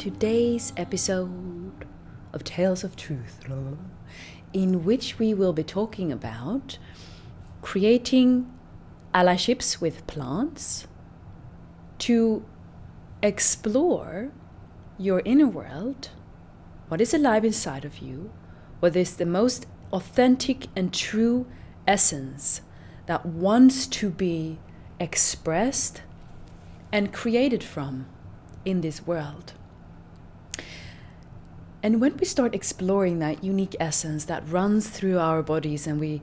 today's episode of Tales of Truth, in which we will be talking about creating allyships with plants to explore your inner world, what is alive inside of you, what is the most authentic and true essence that wants to be expressed and created from in this world. And when we start exploring that unique essence that runs through our bodies and we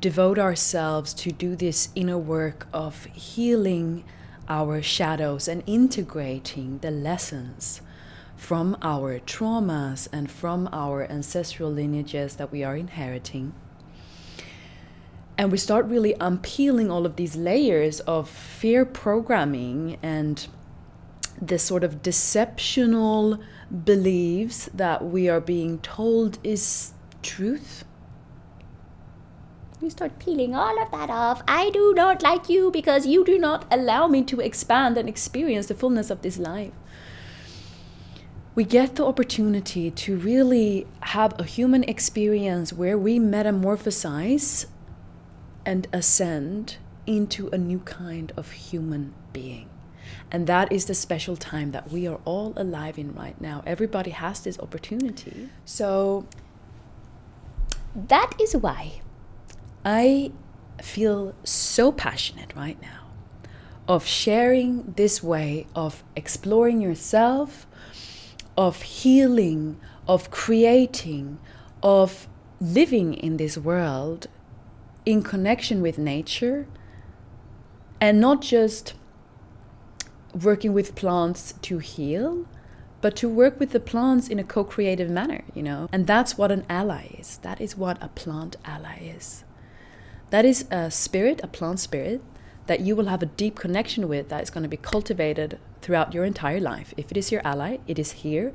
devote ourselves to do this inner work of healing our shadows and integrating the lessons from our traumas and from our ancestral lineages that we are inheriting. And we start really unpeeling all of these layers of fear programming and the sort of deceptional beliefs that we are being told is truth. You start peeling all of that off. I do not like you because you do not allow me to expand and experience the fullness of this life. We get the opportunity to really have a human experience where we metamorphosize and ascend into a new kind of human being. And that is the special time that we are all alive in right now. Everybody has this opportunity. So that is why I feel so passionate right now of sharing this way of exploring yourself, of healing, of creating, of living in this world in connection with nature and not just working with plants to heal, but to work with the plants in a co creative manner, you know? And that's what an ally is. That is what a plant ally is. That is a spirit, a plant spirit, that you will have a deep connection with that is going to be cultivated throughout your entire life. If it is your ally, it is here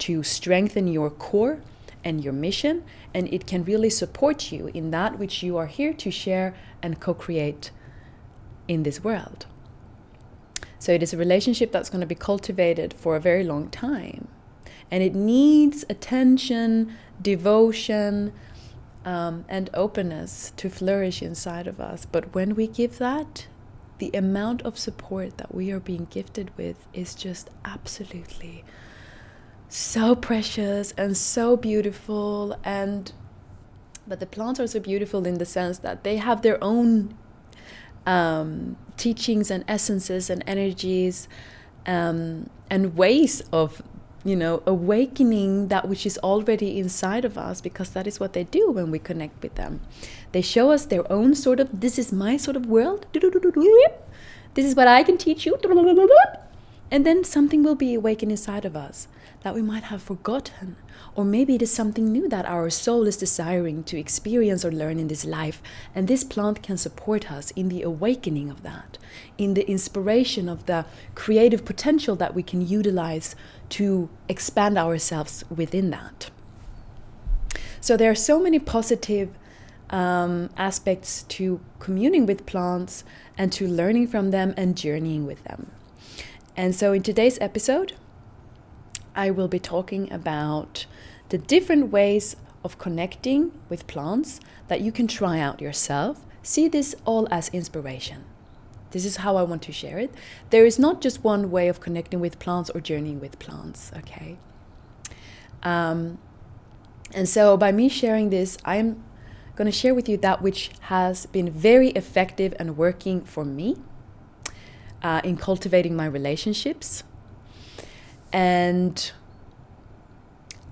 to strengthen your core and your mission, and it can really support you in that which you are here to share and co create in this world. So it is a relationship that's going to be cultivated for a very long time. And it needs attention, devotion, um, and openness to flourish inside of us. But when we give that, the amount of support that we are being gifted with is just absolutely so precious and so beautiful. And but the plants are so beautiful in the sense that they have their own um, teachings and essences and energies um, and ways of you know awakening that which is already inside of us because that is what they do when we connect with them. They show us their own sort of this is my sort of world. This is what i can teach you. And then something will be awakened inside of us that we might have forgotten or maybe it is something new that our soul is desiring to experience or learn in this life. And this plant can support us in the awakening of that, in the inspiration of the creative potential that we can utilize to expand ourselves within that. So there are so many positive um, aspects to communing with plants and to learning from them and journeying with them. And so in today's episode, I will be talking about the different ways of connecting with plants that you can try out yourself. See this all as inspiration. This is how I want to share it. There is not just one way of connecting with plants or journeying with plants, okay? Um, and so by me sharing this, I'm going to share with you that which has been very effective and working for me uh, in cultivating my relationships and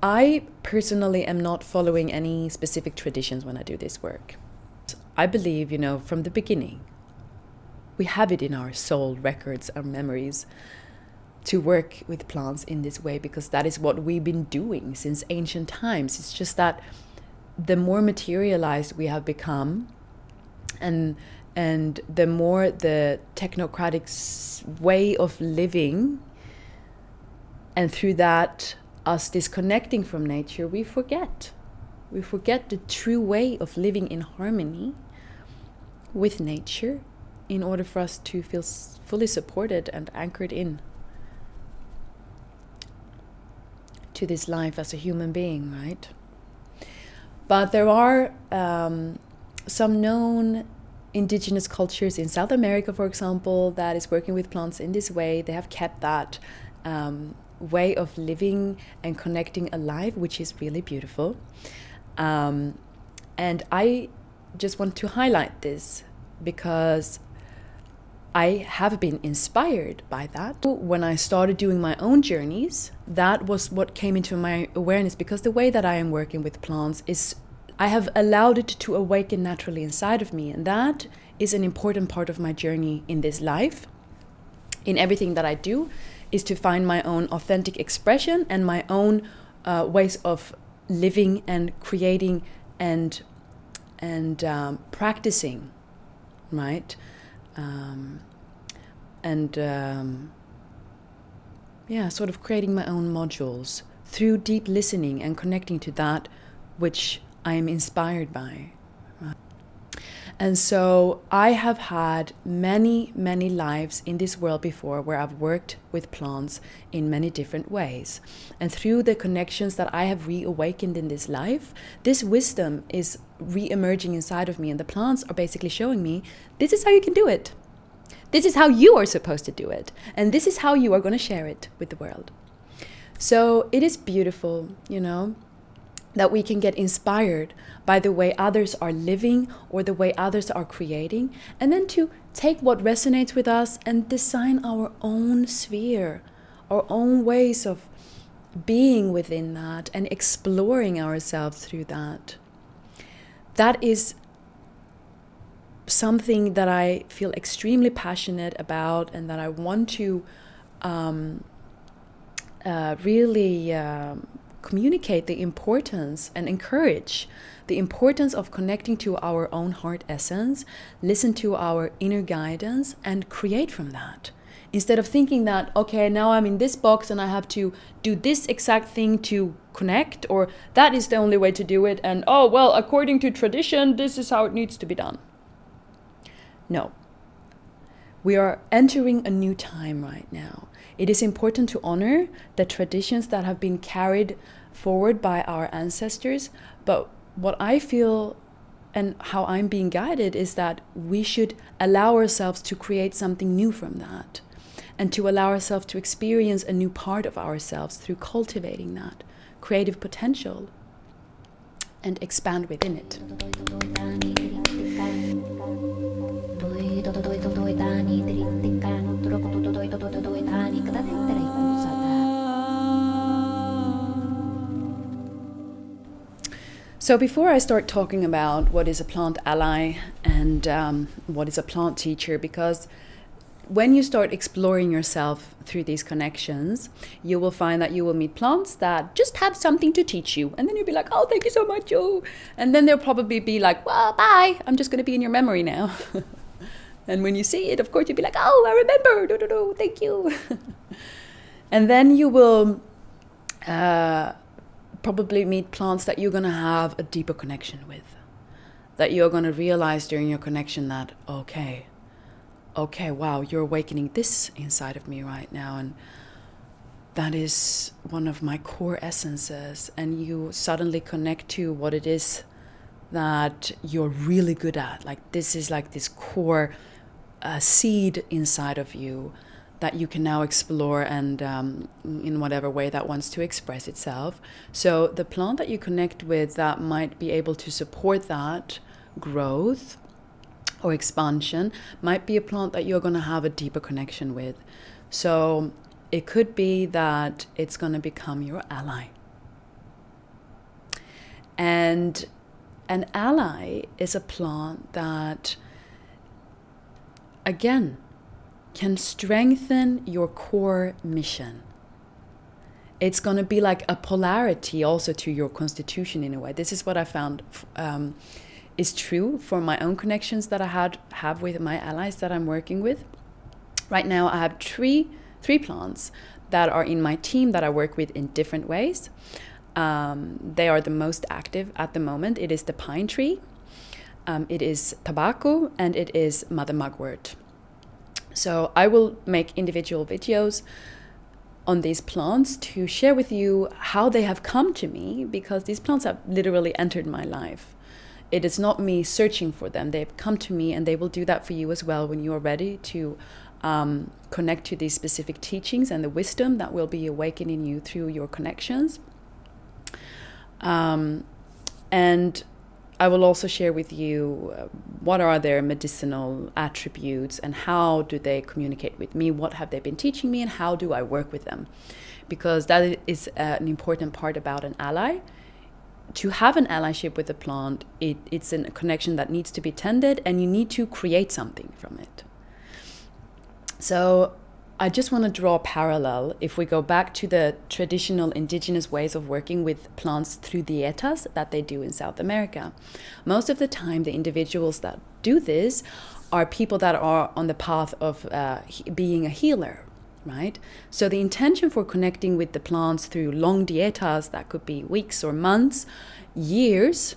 I personally am not following any specific traditions when I do this work. I believe, you know, from the beginning, we have it in our soul records, our memories, to work with plants in this way because that is what we've been doing since ancient times. It's just that the more materialized we have become and and the more the technocratic way of living and through that us disconnecting from nature we forget we forget the true way of living in harmony with nature in order for us to feel fully supported and anchored in to this life as a human being, right? But there are um, some known indigenous cultures in South America, for example, that is working with plants in this way. They have kept that um, way of living and connecting alive, which is really beautiful. Um, and I just want to highlight this because I have been inspired by that. When I started doing my own journeys, that was what came into my awareness because the way that I am working with plants is I have allowed it to awaken naturally inside of me, and that is an important part of my journey in this life. In everything that I do, is to find my own authentic expression and my own uh, ways of living and creating and and um, practicing, right? um, and um, yeah, sort of creating my own modules through deep listening and connecting to that which I am inspired by. And so I have had many, many lives in this world before where I've worked with plants in many different ways. And through the connections that I have reawakened in this life, this wisdom is re emerging inside of me. And the plants are basically showing me this is how you can do it. This is how you are supposed to do it. And this is how you are going to share it with the world. So it is beautiful, you know that we can get inspired by the way others are living or the way others are creating, and then to take what resonates with us and design our own sphere, our own ways of being within that and exploring ourselves through that. That is something that I feel extremely passionate about and that I want to um, uh, really. Um, communicate the importance and encourage the importance of connecting to our own heart essence, listen to our inner guidance, and create from that. Instead of thinking that, okay, now I'm in this box and I have to do this exact thing to connect, or that is the only way to do it, and oh, well, according to tradition, this is how it needs to be done. No. We are entering a new time right now. It is important to honor the traditions that have been carried forward by our ancestors, but what I feel and how I'm being guided is that we should allow ourselves to create something new from that and to allow ourselves to experience a new part of ourselves through cultivating that creative potential and expand within it. So, before I start talking about what is a plant ally and um, what is a plant teacher, because when you start exploring yourself through these connections, you will find that you will meet plants that just have something to teach you. And then you'll be like, oh, thank you so much, oh. And then they'll probably be like, well, bye. I'm just going to be in your memory now. and when you see it, of course, you'll be like, oh, I remember. Do, do, do. Thank you. and then you will. Uh, probably meet plants that you're going to have a deeper connection with. That you're going to realize during your connection that, okay, okay, wow, you're awakening this inside of me right now. And that is one of my core essences. And you suddenly connect to what it is that you're really good at. Like, this is like this core uh, seed inside of you that you can now explore and um, in whatever way that wants to express itself. So the plant that you connect with that might be able to support that growth or expansion might be a plant that you're going to have a deeper connection with. So it could be that it's going to become your ally. And an ally is a plant that, again, can strengthen your core mission. It's going to be like a polarity also to your constitution in a way. This is what I found um, is true for my own connections that I had have with my allies that I'm working with. Right now, I have three three plants that are in my team that I work with in different ways. Um, they are the most active at the moment. It is the pine tree, um, it is tobacco, and it is mother mugwort. So I will make individual videos on these plants to share with you how they have come to me because these plants have literally entered my life. It is not me searching for them. They've come to me and they will do that for you as well when you are ready to um, connect to these specific teachings and the wisdom that will be awakening you through your connections. Um, and I will also share with you uh, what are their medicinal attributes and how do they communicate with me, what have they been teaching me, and how do I work with them. Because that is uh, an important part about an ally. To have an allyship with a plant, it, it's a connection that needs to be tended and you need to create something from it. So I just want to draw a parallel. If we go back to the traditional indigenous ways of working with plants through dietas that they do in South America, most of the time the individuals that do this are people that are on the path of uh, being a healer, right? So the intention for connecting with the plants through long dietas that could be weeks or months, years,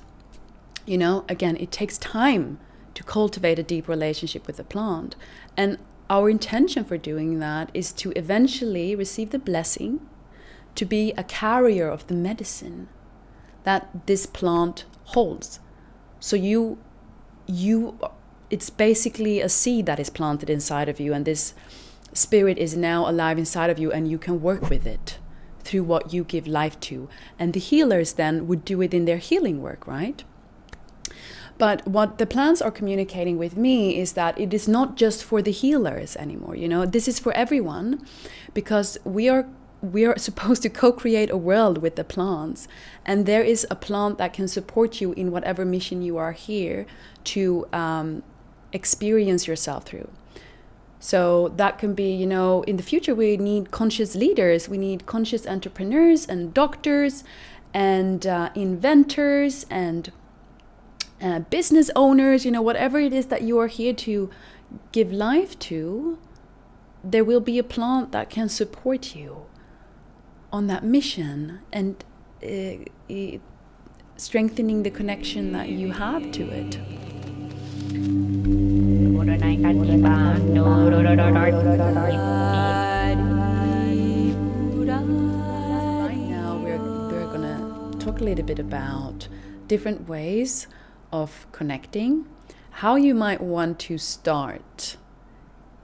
you know, again, it takes time to cultivate a deep relationship with the plant. And our intention for doing that is to eventually receive the blessing to be a carrier of the medicine that this plant holds. So you you it's basically a seed that is planted inside of you and this spirit is now alive inside of you and you can work with it through what you give life to. And the healers then would do it in their healing work, right? But what the plants are communicating with me is that it is not just for the healers anymore. You know, this is for everyone because we are we are supposed to co-create a world with the plants. And there is a plant that can support you in whatever mission you are here to um, experience yourself through. So that can be you know in the future we need conscious leaders. We need conscious entrepreneurs and doctors and uh, inventors and uh, business owners, you know, whatever it is that you are here to give life to, there will be a plant that can support you on that mission and uh, strengthening the connection that you have to it. Right now, we're, we're going to talk a little bit about different ways of connecting, how you might want to start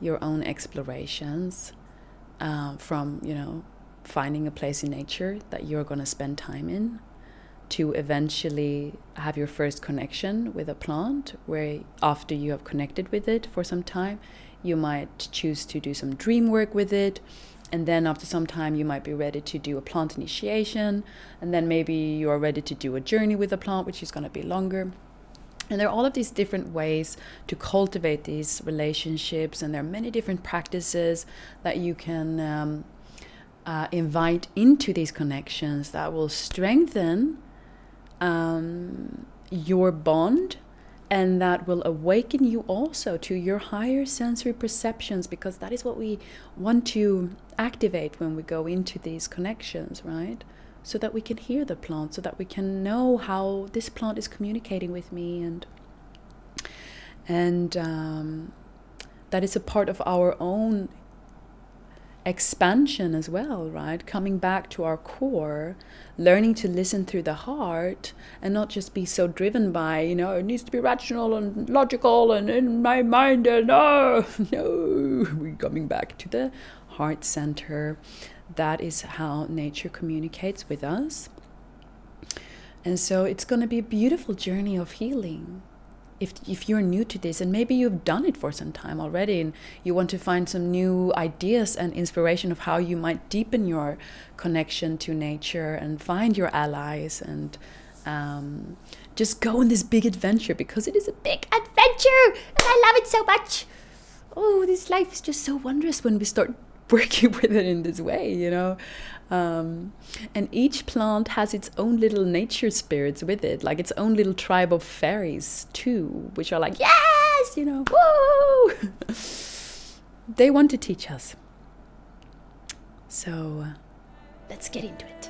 your own explorations uh, from, you know, finding a place in nature that you're going to spend time in to eventually have your first connection with a plant where after you have connected with it for some time you might choose to do some dream work with it and then after some time you might be ready to do a plant initiation and then maybe you are ready to do a journey with a plant which is going to be longer and there are all of these different ways to cultivate these relationships, and there are many different practices that you can um, uh, invite into these connections that will strengthen um, your bond and that will awaken you also to your higher sensory perceptions because that is what we want to activate when we go into these connections, right? So that we can hear the plant, so that we can know how this plant is communicating with me, and and um, that is a part of our own expansion as well, right? Coming back to our core, learning to listen through the heart and not just be so driven by, you know, it needs to be rational and logical and in my mind and no, no, we're coming back to the heart center that is how nature communicates with us. And so it's going to be a beautiful journey of healing. If, if you're new to this, and maybe you've done it for some time already, and you want to find some new ideas and inspiration of how you might deepen your connection to nature and find your allies and um, just go on this big adventure because it is a big adventure and I love it so much. Oh, this life is just so wondrous when we start working with it in this way, you know. Um, and each plant has its own little nature spirits with it, like its own little tribe of fairies too, which are like, yes, you know, woo! they want to teach us. So uh, let's get into it.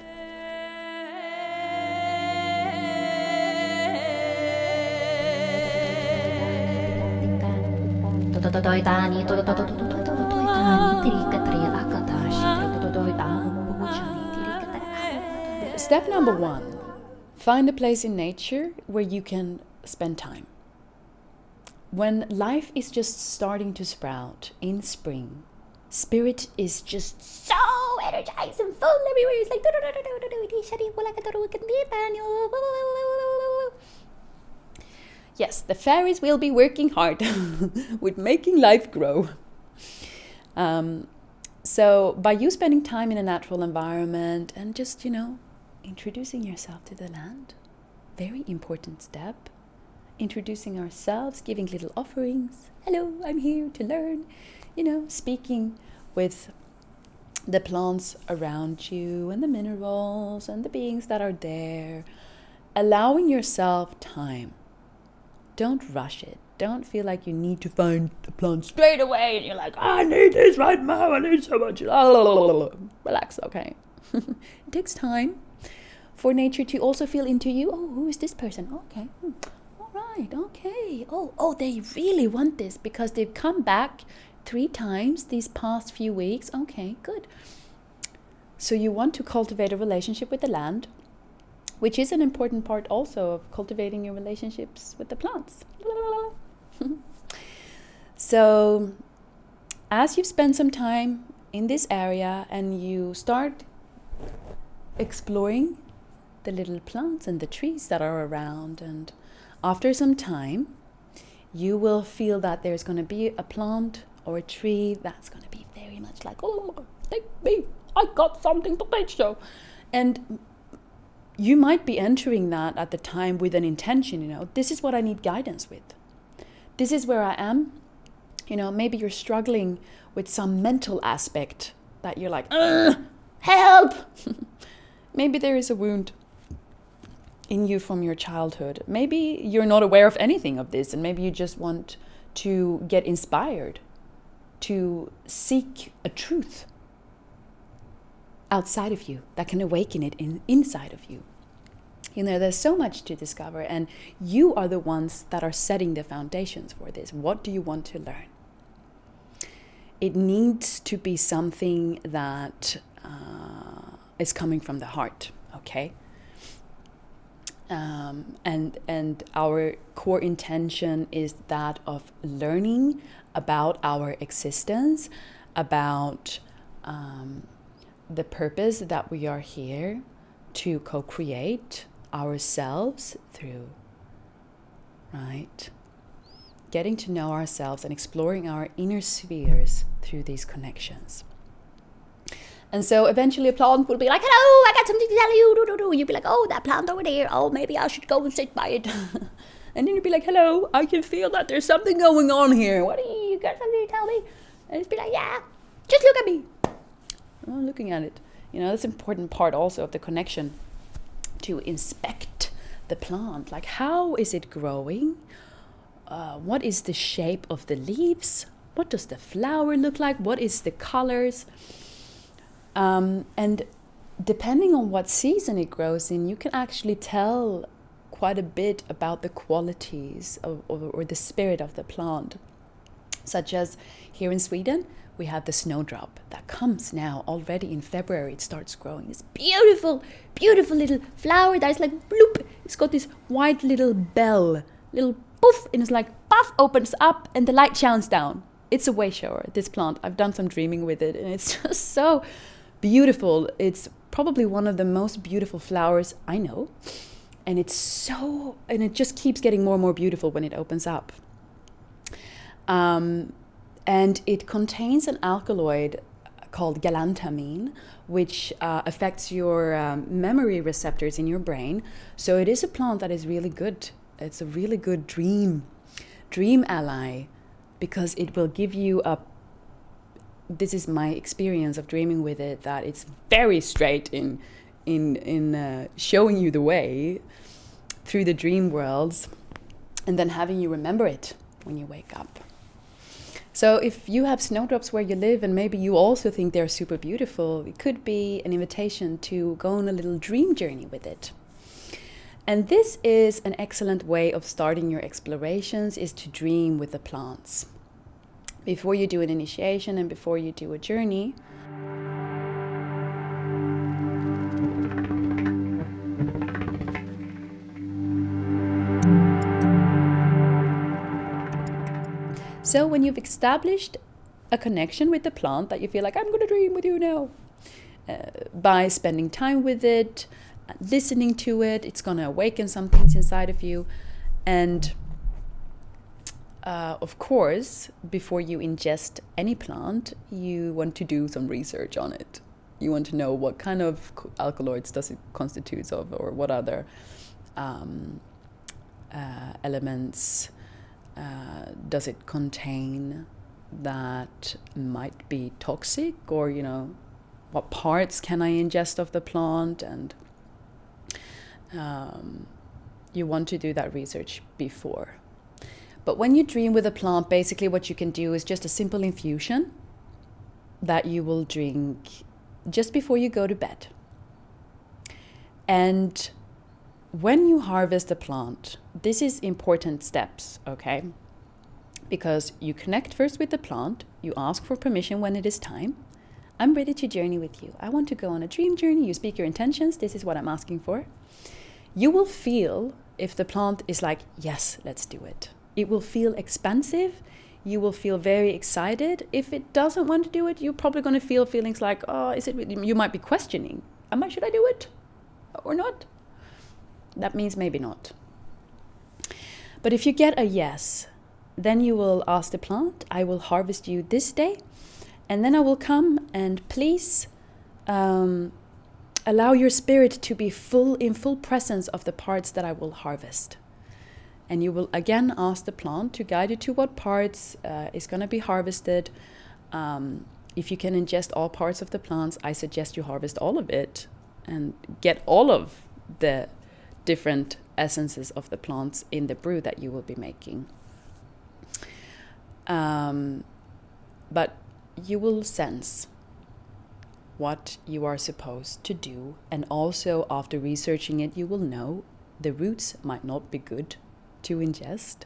Step number one find a place in nature where you can spend time. When life is just starting to sprout in spring, spirit is just so energized and full everywhere. It's like, yes, the fairies will be working hard with making life grow. Um, so, by you spending time in a natural environment and just, you know, introducing yourself to the land, very important step. Introducing ourselves, giving little offerings. Hello, I'm here to learn. You know, speaking with the plants around you and the minerals and the beings that are there. Allowing yourself time. Don't rush it. Don't feel like you need to find the plant straight away and you're like, I need this right now. I need so much. Relax, okay? it takes time for nature to also feel into you. Oh, who is this person? Okay. Hmm. All right. Okay. Oh, oh, they really want this because they've come back three times these past few weeks. Okay, good. So you want to cultivate a relationship with the land, which is an important part also of cultivating your relationships with the plants. so as you've spent some time in this area and you start exploring the little plants and the trees that are around. And after some time, you will feel that there's going to be a plant or a tree that's going to be very much like, oh, take me, I got something to teach you. And you might be entering that at the time with an intention, you know, this is what I need guidance with. This is where I am. You know, maybe you're struggling with some mental aspect that you're like, help! maybe there is a wound in you from your childhood. Maybe you're not aware of anything of this, and maybe you just want to get inspired to seek a truth outside of you that can awaken it in, inside of you. You know, there's so much to discover, and you are the ones that are setting the foundations for this. What do you want to learn? It needs to be something that uh, is coming from the heart, okay? Um, and and our core intention is that of learning about our existence, about um, the purpose that we are here to co-create ourselves through. Right, getting to know ourselves and exploring our inner spheres through these connections. And so eventually a plant will be like, hello, I got something to tell you. Do, do, do. You'll be like, oh, that plant over there. Oh, maybe I should go and sit by it. and then you'll be like, hello, I can feel that there's something going on here. What do you, you got something to tell me? And it's be like, yeah, just look at me. I'm looking at it. You know, that's an important part also of the connection to inspect the plant. Like, how is it growing? Uh, what is the shape of the leaves? What does the flower look like? What is the colors? Um, and depending on what season it grows in, you can actually tell quite a bit about the qualities of, or, or the spirit of the plant. Such as here in Sweden, we have the snowdrop that comes now already in February. It starts growing. This beautiful, beautiful little flower that is like bloop. It's got this white little bell, little poof, and it's like puff opens up and the light shines down. It's a way shower, this plant. I've done some dreaming with it, and it's just so beautiful. It's probably one of the most beautiful flowers I know. And it's so, and it just keeps getting more and more beautiful when it opens up. Um, and it contains an alkaloid called galantamine, which uh, affects your um, memory receptors in your brain. So it is a plant that is really good. It's a really good dream, dream ally, because it will give you a this is my experience of dreaming with it that it's very straight in in in uh, showing you the way through the dream worlds and then having you remember it when you wake up. So if you have snowdrops where you live and maybe you also think they're super beautiful it could be an invitation to go on a little dream journey with it. And this is an excellent way of starting your explorations is to dream with the plants before you do an initiation and before you do a journey. So, when you've established a connection with the plant that you feel like, I'm going to dream with you now, uh, by spending time with it, listening to it, it's going to awaken some things inside of you. And uh, of course, before you ingest any plant, you want to do some research on it. You want to know what kind of alkaloids does it constitute of, or what other um, uh, elements uh, does it contain that might be toxic, or you know, what parts can I ingest of the plant, and um, you want to do that research before. But when you dream with a plant, basically what you can do is just a simple infusion that you will drink just before you go to bed. And when you harvest a plant, this is important steps, okay? Because you connect first with the plant, you ask for permission when it is time. I'm ready to journey with you. I want to go on a dream journey. You speak your intentions. This is what I'm asking for. You will feel if the plant is like, yes, let's do it. It will feel expansive. You will feel very excited. If it doesn't want to do it, you're probably going to feel feelings like, oh, is it? You might be questioning, am I? Should I do it or not? That means maybe not. But if you get a yes, then you will ask the plant, I will harvest you this day, and then I will come and please um, allow your spirit to be full in full presence of the parts that I will harvest and you will again ask the plant to guide you to what parts uh, is going to be harvested. Um, if you can ingest all parts of the plants, I suggest you harvest all of it and get all of the different essences of the plants in the brew that you will be making. Um, but you will sense what you are supposed to do, and also after researching it, you will know the roots might not be good to ingest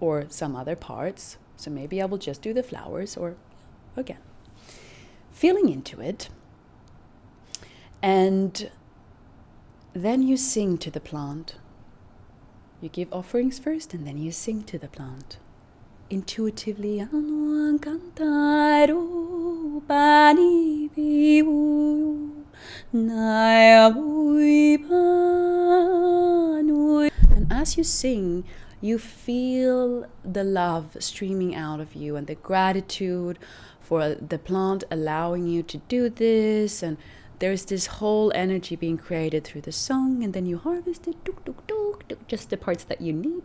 or some other parts. So maybe I will just do the flowers or again, feeling into it. And then you sing to the plant. You give offerings first and then you sing to the plant. Intuitively, and as you sing, you feel the love streaming out of you and the gratitude for the plant allowing you to do this. And there's this whole energy being created through the song and then you harvest it. Duk, duk, duk, just the parts that you need.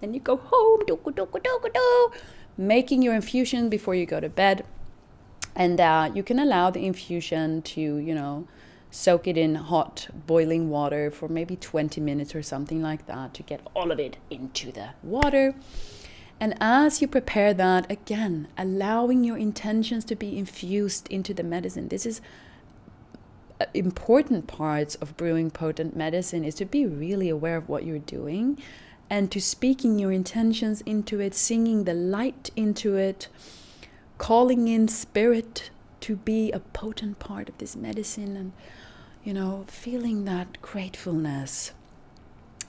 Then you go home. Making your infusion before you go to bed. And uh, you can allow the infusion to you know soak it in hot boiling water for maybe 20 minutes or something like that to get all of it into the water. And as you prepare that, again, allowing your intentions to be infused into the medicine. This is uh, important parts of brewing potent medicine is to be really aware of what you're doing and to speaking your intentions into it, singing the light into it, calling in spirit to be a potent part of this medicine and you know, feeling that gratefulness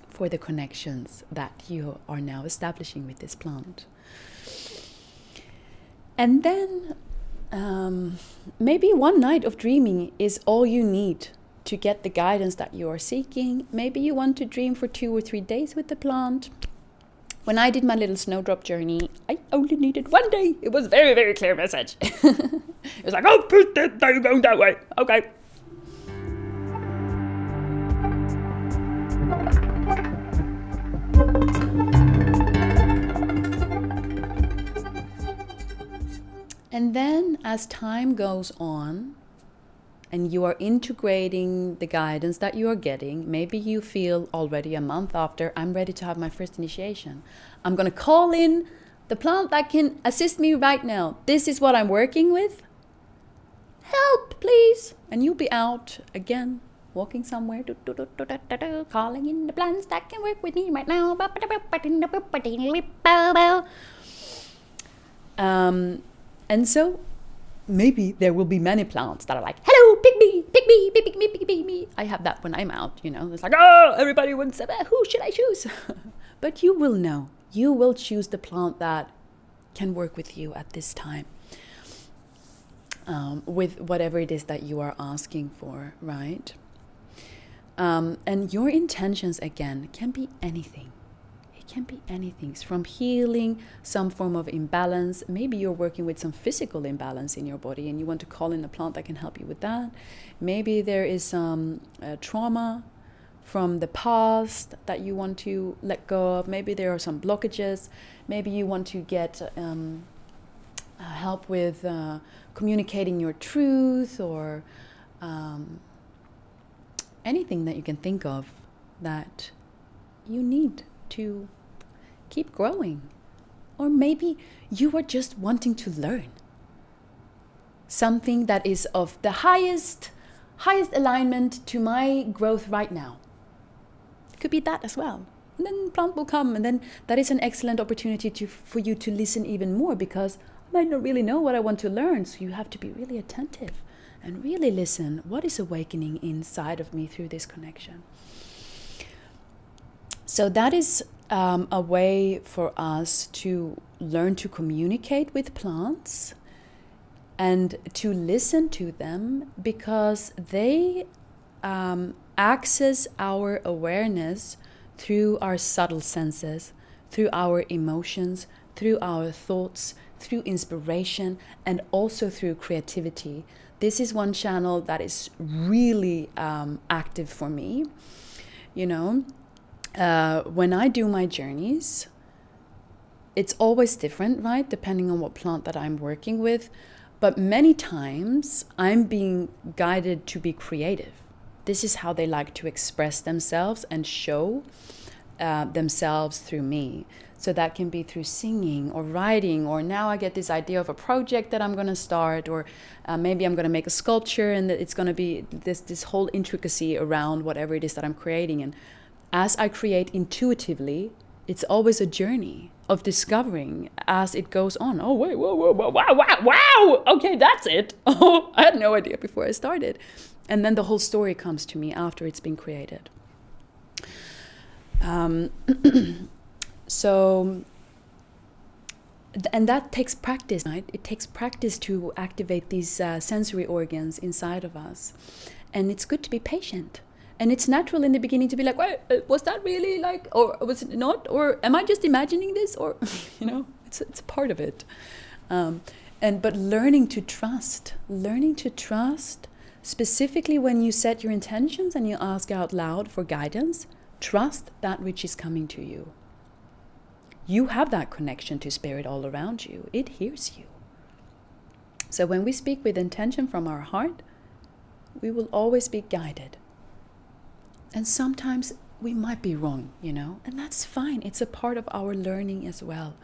for the connections that you are now establishing with this plant. And then um, maybe one night of dreaming is all you need to get the guidance that you are seeking. Maybe you want to dream for two or three days with the plant. When I did my little snowdrop journey, I only needed one day. It was very, very clear message. it was like, oh, put you're going that way. Okay, And then as time goes on, and you are integrating the guidance that you are getting, maybe you feel already a month after, I'm ready to have my first initiation. I'm going to call in the plant that can assist me right now. This is what I'm working with. Help, please. And you'll be out again, walking somewhere, calling in the plants that can work with me right now. Um, and so maybe there will be many plants that are like, hello, pick me, pick me, pick me, pick me, pick me. I have that when I'm out, you know. It's like, oh, everybody wants to, who should I choose? but you will know. You will choose the plant that can work with you at this time. Um, with whatever it is that you are asking for, right? Um, and your intentions, again, can be anything can be anything from healing some form of imbalance. Maybe you're working with some physical imbalance in your body and you want to call in a plant that can help you with that. Maybe there is some uh, trauma from the past that you want to let go of. Maybe there are some blockages. Maybe you want to get um, uh, help with uh, communicating your truth or um, anything that you can think of that you need to keep growing. Or maybe you are just wanting to learn something that is of the highest highest alignment to my growth right now. Could be that as well. And then plant will come and then that is an excellent opportunity to for you to listen even more because I might not really know what I want to learn. So you have to be really attentive and really listen. What is awakening inside of me through this connection? So that is um, a way for us to learn to communicate with plants and to listen to them because they um, access our awareness through our subtle senses, through our emotions, through our thoughts, through inspiration, and also through creativity. This is one channel that is really um, active for me. You know, uh, when I do my journeys, it's always different, right? Depending on what plant that I'm working with. But many times I'm being guided to be creative. This is how they like to express themselves and show uh, themselves through me. So that can be through singing or writing, or now I get this idea of a project that I'm going to start, or uh, maybe I'm going to make a sculpture and it's going to be this this whole intricacy around whatever it is that I'm creating. And as I create intuitively, it's always a journey of discovering as it goes on. Oh, wait, whoa, whoa, whoa, wow, wow, wow. Okay, that's it. Oh, I had no idea before I started. And then the whole story comes to me after it's been created. Um, so, and that takes practice, right? It takes practice to activate these uh, sensory organs inside of us. And it's good to be patient and it's natural in the beginning to be like well, uh, was that really like or was it not? Or am i just imagining this? Or you know it's, it's part of it. Um, and but learning to trust learning to trust specifically when you set your intentions and you ask out loud for guidance trust that which is coming to you. You have that connection to spirit all around you. It hears you. So when we speak with intention from our heart we will always be guided and sometimes we might be wrong, you know, and that's fine. It's a part of our learning as well.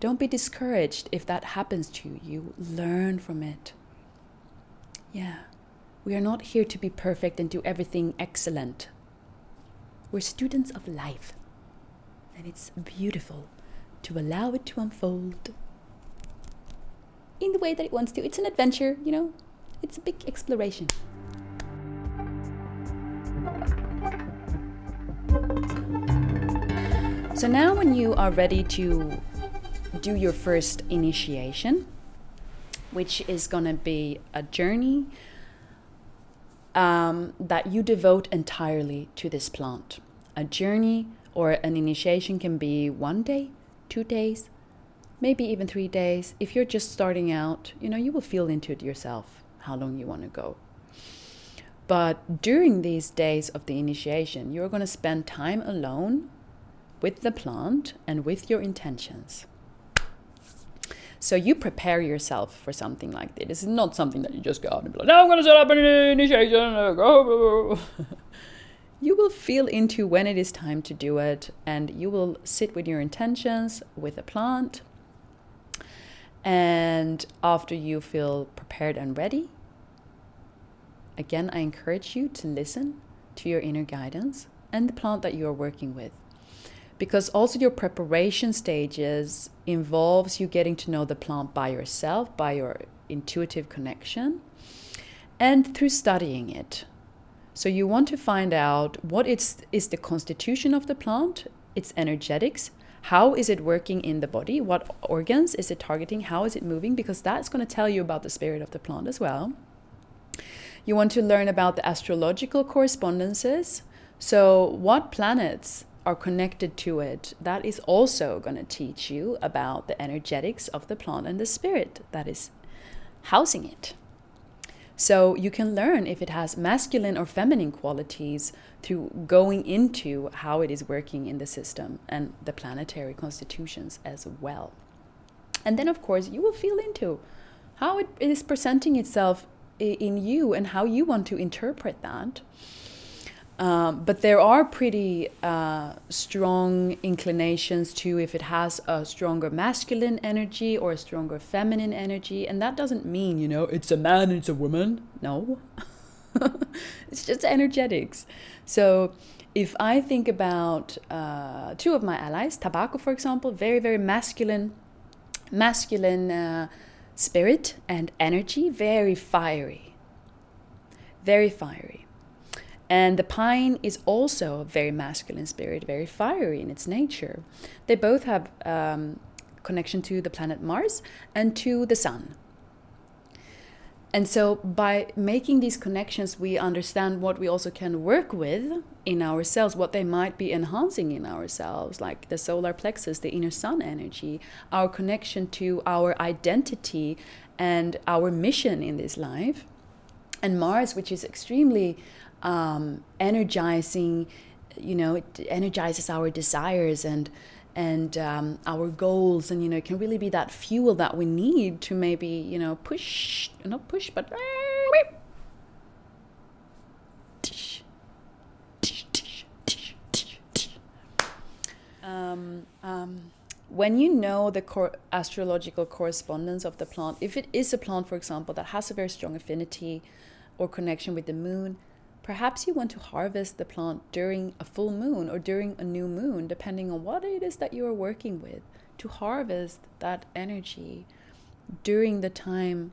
Don't be discouraged if that happens to you. You learn from it. Yeah. We are not here to be perfect and do everything excellent. We're students of life. And it's beautiful to allow it to unfold in the way that it wants to. It's an adventure, you know, it's a big exploration. So now when you are ready to do your first initiation, which is going to be a journey um, that you devote entirely to this plant. A journey or an initiation can be one day, two days, maybe even three days. If you're just starting out, you know, you will feel into it yourself how long you want to go. But during these days of the initiation, you're going to spend time alone with the plant and with your intentions. So you prepare yourself for something like this. This is not something that you just go out and be like, now I'm going to set up an initiation. you will feel into when it is time to do it, and you will sit with your intentions with a plant. And after you feel prepared and ready, again, I encourage you to listen to your inner guidance and the plant that you are working with because also your preparation stages involves you getting to know the plant by yourself by your intuitive connection and through studying it. So you want to find out what is, is the constitution of the plant its energetics how is it working in the body what organs is it targeting how is it moving because that's going to tell you about the spirit of the plant as well. You want to learn about the astrological correspondences. So what planets are connected to it, that is also going to teach you about the energetics of the plant and the spirit that is housing it. So you can learn if it has masculine or feminine qualities through going into how it is working in the system and the planetary constitutions as well. And then, of course, you will feel into how it is presenting itself in you and how you want to interpret that. Um, but there are pretty uh, strong inclinations to if it has a stronger masculine energy or a stronger feminine energy. And that doesn't mean, you know, it's a man, it's a woman. No. it's just energetics. So if I think about uh, two of my allies, Tobacco, for example, very, very masculine, masculine uh, spirit and energy, very fiery. Very fiery and the pine is also a very masculine spirit, very fiery in its nature. They both have um, connection to the planet Mars and to the sun. And so, by making these connections, we understand what we also can work with in ourselves, what they might be enhancing in ourselves, like the solar plexus, the inner sun energy, our connection to our identity and our mission in this life. And Mars, which is extremely um, energizing you know it energizes our desires and and um, our goals and you know it can really be that fuel that we need to maybe you know push not push but um, um, when you know the cor- astrological correspondence of the plant if it is a plant for example that has a very strong affinity or connection with the moon Perhaps you want to harvest the plant during a full moon or during a new moon, depending on what it is that you are working with, to harvest that energy during the time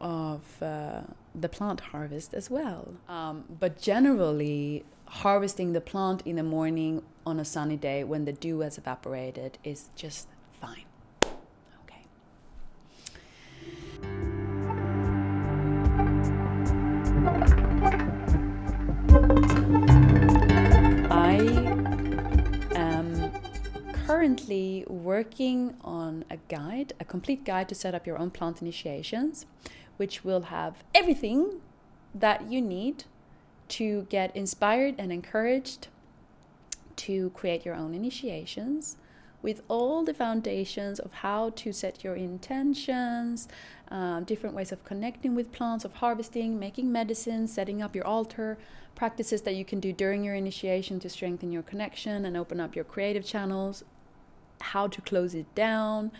of uh, the plant harvest as well. Um, but generally, harvesting the plant in the morning on a sunny day when the dew has evaporated is just currently working on a guide, a complete guide to set up your own plant initiations, which will have everything that you need to get inspired and encouraged to create your own initiations with all the foundations of how to set your intentions, um, different ways of connecting with plants, of harvesting, making medicine, setting up your altar, practices that you can do during your initiation to strengthen your connection and open up your creative channels, how to close it down,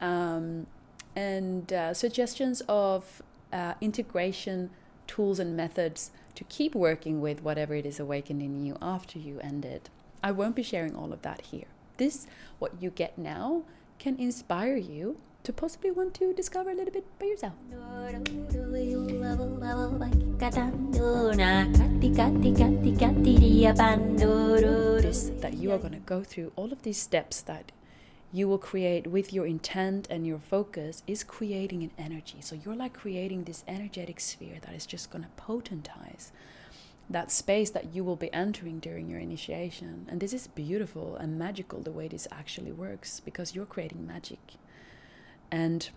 um, and uh, suggestions of uh, integration tools and methods to keep working with whatever it is awakened in you after you end it. I won't be sharing all of that here. This, what you get now, can inspire you to possibly want to discover a little bit by yourself. that you are going to go through all of these steps that you will create with your intent and your focus is creating an energy. So you're like creating this energetic sphere that is just going to potentize that space that you will be entering during your initiation. And this is beautiful and magical the way this actually works because you're creating magic. And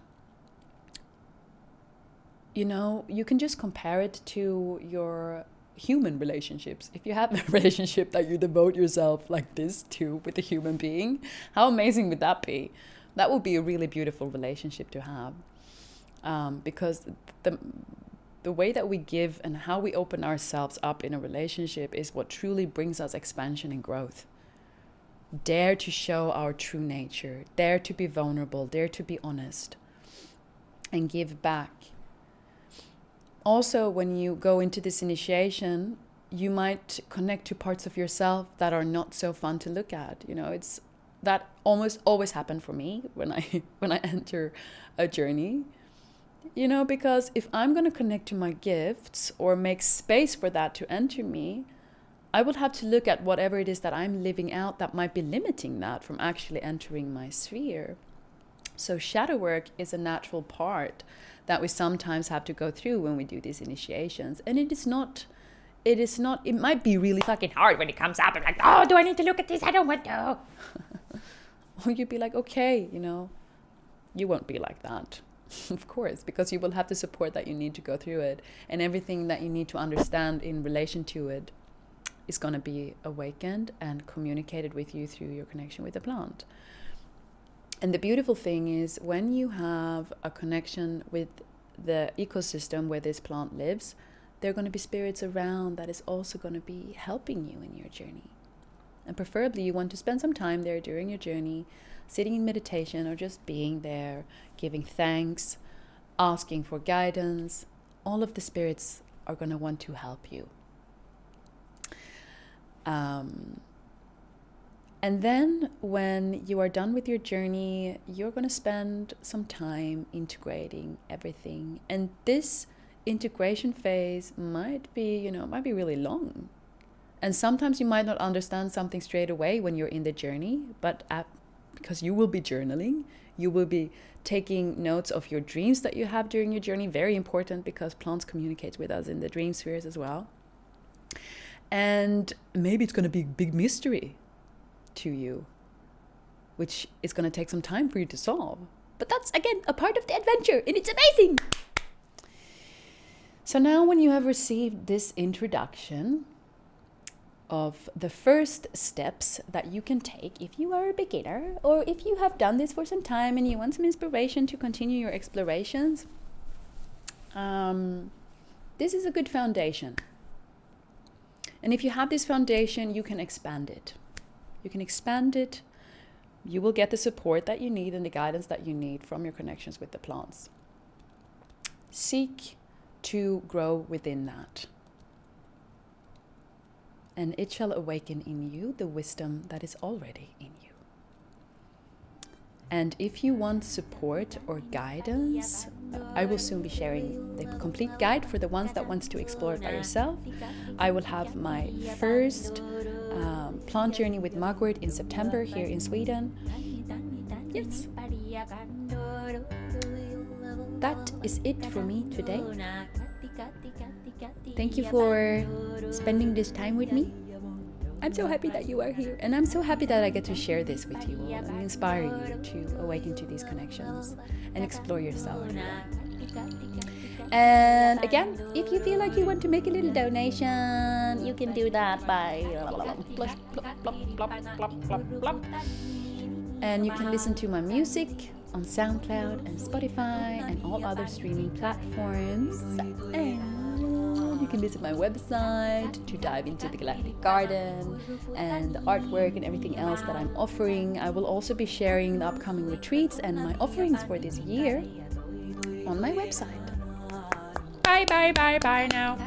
you know, you can just compare it to your human relationships. If you have a relationship that you devote yourself like this to with a human being, how amazing would that be? That would be a really beautiful relationship to have. Um, because the the way that we give and how we open ourselves up in a relationship is what truly brings us expansion and growth. Dare to show our true nature, dare to be vulnerable, dare to be honest, and give back. Also, when you go into this initiation, you might connect to parts of yourself that are not so fun to look at. You know, it's that almost always happen for me when I when I enter a journey you know, because if I'm going to connect to my gifts or make space for that to enter me, I would have to look at whatever it is that I'm living out that might be limiting that from actually entering my sphere. So, shadow work is a natural part that we sometimes have to go through when we do these initiations. And it is not, it is not, it might be really fucking hard when it comes up and like, oh, do I need to look at this? I don't want to. or you'd be like, okay, you know, you won't be like that. of course, because you will have the support that you need to go through it, and everything that you need to understand in relation to it is going to be awakened and communicated with you through your connection with the plant. And the beautiful thing is when you have a connection with the ecosystem where this plant lives, there are going to be spirits around that is also going to be helping you in your journey. And preferably, you want to spend some time there during your journey sitting in meditation or just being there, giving thanks, asking for guidance, all of the spirits are going to want to help you. Um, and then, when you are done with your journey, you're going to spend some time integrating everything. And this integration phase might be, you know, might be really long. And sometimes you might not understand something straight away when you're in the journey, but at because you will be journaling. You will be taking notes of your dreams that you have during your journey. Very important because plants communicate with us in the dream spheres as well. And maybe it's going to be a big mystery to you, which is going to take some time for you to solve. But that's, again, a part of the adventure, and it's amazing! So now, when you have received this introduction, of the first steps that you can take if you are a beginner or if you have done this for some time and you want some inspiration to continue your explorations. Um, this is a good foundation. And if you have this foundation, you can expand it. You can expand it. You will get the support that you need and the guidance that you need from your connections with the plants. Seek to grow within that and it shall awaken in you the wisdom that is already in you. And if you want support or guidance, I will soon be sharing the complete guide for the ones that wants to explore it by yourself. I will have my first um, plant journey with Mugwort in September here in Sweden. Yes. That is it for me today. Thank you for spending this time with me. I'm so happy that you are here, and I'm so happy that I get to share this with you all and inspire you to awaken to these connections and explore yourself. And again, if you feel like you want to make a little donation, you can do that by and you can listen to my music on SoundCloud and Spotify and all other streaming platforms. And can visit my website to dive into the Galactic Garden and the artwork and everything else that I'm offering. I will also be sharing the upcoming retreats and my offerings for this year on my website. Bye, bye, bye, bye now.